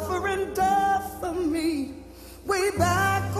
suffering death for me. Way back